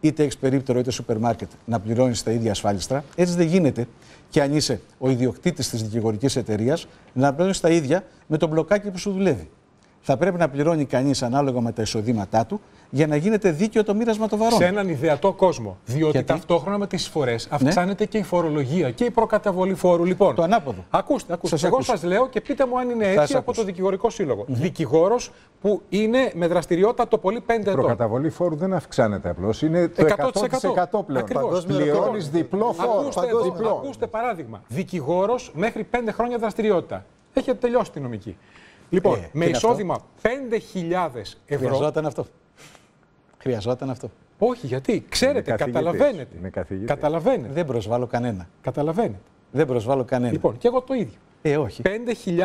είτε έχεις περίπτερο είτε σούπερ μάρκετ, να πληρώνεις τα ίδια ασφάλιστρα. Έτσι δεν γίνεται και αν είσαι ο ιδιοκτήτης της δικηγορικής εταιρείας, να πληρώνεις τα ίδια με το μπλοκάκι που σου δουλεύει. Θα πρέπει να πληρώνει κανείς ανάλογα με τα εισοδήματά του για να γίνεται δίκαιο το μοίρασμα των βαρών. Σε έναν ιδεατό κόσμο. Διότι Γιατί; ταυτόχρονα με τις εισφορέ αυξάνεται και η φορολογία και η προκαταβολή φόρου. Λοιπόν, Το ανάποδο. Ακούστε, ακούστε. Σας Εγώ ακούσω. σας λέω και πείτε μου αν είναι Θα έτσι σας από ακούσω. το Δικηγορικό Σύλλογο. Δικηγόρος που είναι με δραστηριότητα το πολύ 5 Η ετών. προκαταβολή φόρου δεν αυξάνεται απλώς. Είναι το 100%, πλέον. Ακριβώς. Πληρώνεις διπλό φόρο. Ακούστε, εδώ, διπλό. ακούστε παράδειγμα. Δικηγόρος μέχρι 5 χρόνια δραστηριότητα. Έχετε τελειώσει τη νομική. Λοιπόν, Ε, με τι είναι εισόδημα 5.000 ευρώ. Χρειαζόταν αυτό. Χρειαζόταν αυτό. Όχι, γιατί; Ξέρετε, καθηγητής. καταλαβαίνετε. Είναι καθηγητής. Καταλαβαίνετε. Δεν προσβάλλω κανένα. Καταλαβαίνετε. Δεν προσβάλλω κανένα. Λοιπόν, και εγώ το ίδιο. Ε, όχι. 5.000